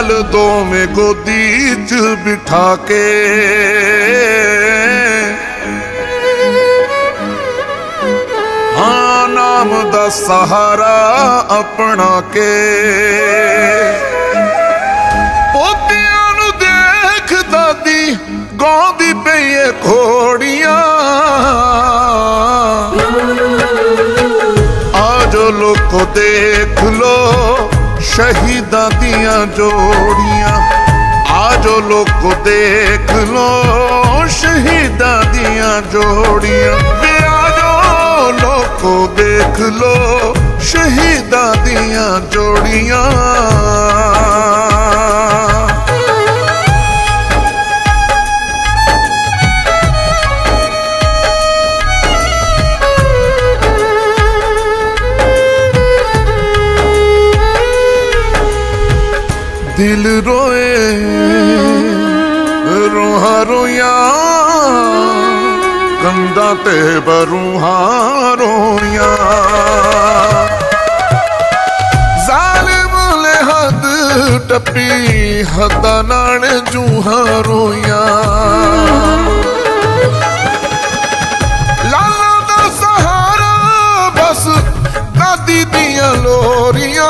ਲਾਲ ਦੋਵੇਂ ਗੋਦੀ 'ਚ ਬਿਠਾ ਕੇ। ਹਾਂ, ਨਾਮ ਦਾ ਸਹਾਰਾ ਆਪਣਾ ਕੇ। ਪੋਤਿਆਂ ਨੂੰ ਦੇਖ ਦਾਦੀ, ਗਾਉਂਦੀ ਪਈ ਏ ਘੋੜੀਆਂ। ਆਜੋ ਲੋਕੋ ਦੇਖ ਸ਼ਹੀਦਾਂ ਦੀਆਂ ਜੋੜੀਆਂ। ਆਜੋ ਲੋਕੋ ਦੇਖ ਲੋ, ਸ਼ਹੀਦਾਂ ਦੀਆਂ ਜੋੜੀਆਂ। ਵੇ ਆਜੋ ਲੋਕੋ ਦੇਖ ਲੋ, ਸ਼ਹੀਦਾਂ ਦੀਆਂ ਜੋੜੀਆਂ। ਦਿਲ ਰੋਏ, ਰੋਹਾ ਰੋਇਆ ਕੰਦਾ ਤੇ ਬਰੂਹਾ ਰੋਇਆ ਜ਼ਾਲਿਮ ਲੈ ਹੱਦ ਟੱਪੀ ਹੱਦਾਂ ਨਾਲ ਜੂਹਾਂ ਰੋਇਆ ਲਾਲਾ ਦਾ ਸਹਾਰਾ ਬਸ, ਦਾਦੀ ਦੀਆਂ ਲੋਰੀਆਂ।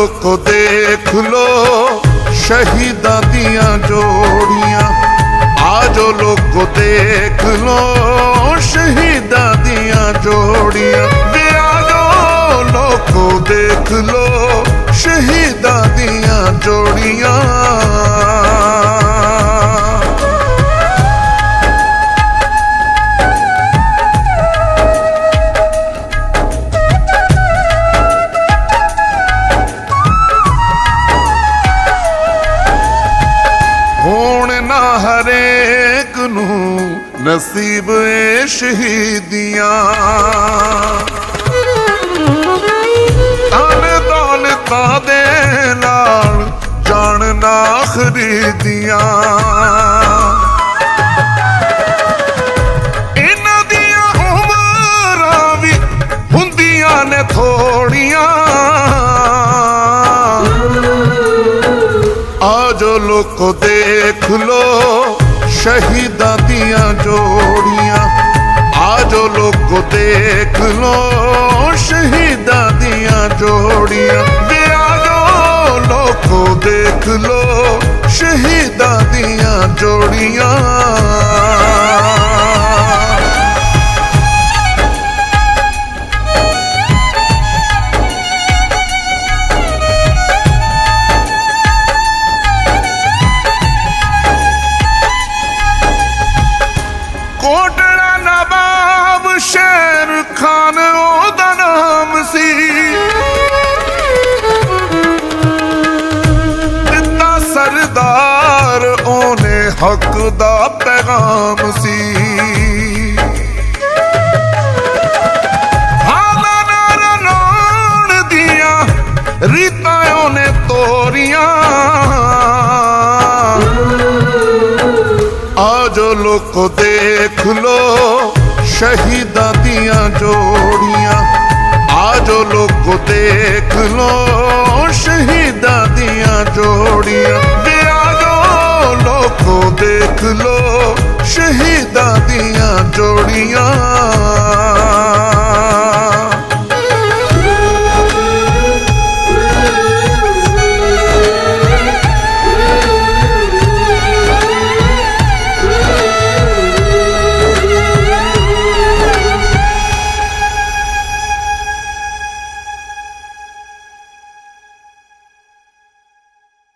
ਲੋਕੋ ਦੇਖ ਲੋ ਸ਼ਹੀਦਾਂ ਦੀਆਂ ਜੋੜੀਆਂ ਆਜੋ ਲੋਕੋ ਦੇਖ ਲੋ ਸ਼ਹੀਦਾਂ ਦੀਆਂ ਜੋੜੀਆਂ ਵੇ ਆਜੋ ਲੋਕੋ ਦੇਖ ਲੋ ਸ਼ਹੀਦਾਂ ਦੀਆਂ ਜੋੜੀਆਂ ਨਸੀਬ ਏ ਸ਼ਹੀਦੀਆਂ। ਤਨ ਦੌਲਤਾਂ ਦੇ ਨਾਲ ਜਾਣ ਨਾ ਖਰੀਦੀਆਂ। ਇਹਨਾਂ ਦੀਆਂ ਉਮਰਾਂ ਵੀ ਹੁੰਦੀਆਂ ਨੇ ਥੋੜੀਆਂ। ਆਜੋ ਲੋਕੋ ਦੇਖ ਲੋ, ਸ਼ਹੀਦਾਂ ਦੀਆਂ ਜੋੜੀਆਂ। ਆਜੋ ਲੋਕੋ ਦੇਖ ਲੋ ਸ਼ਹੀਦਾਂ ਦੀਆਂ ਜੋੜੀਆਂ। ਵੇ ਆਜੋ ਲੋਕੋ ਦੇਖ ਲੋ ਸ਼ਹੀਦਾਂ ਦੀਆਂ ਜੋੜੀਆਂ। ਹੱਕ ਦਾ ਪੈਗਾਮ ਸੀ। ਹਾਲਾਂ ਨਾਲ ਰਲਾਉਣ ਦੀਆਂ ਰੀਤਾਂ ਉਹਨੇ ਤੋਰੀਆਂ। ਆਜੋ ਲੋਕੋ ਦੇਖ ਲੋ ਸ਼ਹੀਦਾਂ ਦੀਆਂ ਜੋੜੀਆਂ। ਆਜੋ ਲੋਕੋ ਦੇਖ ਲੋ ਸ਼ਹੀਦਾਂ ਦੀਆਂ ਜੋੜੀਆਂ। ਦੇਖ ਲੋ ਸ਼ਹੀਦਾਂ ਦੀਆਂ ਜੋੜੀਆਂ।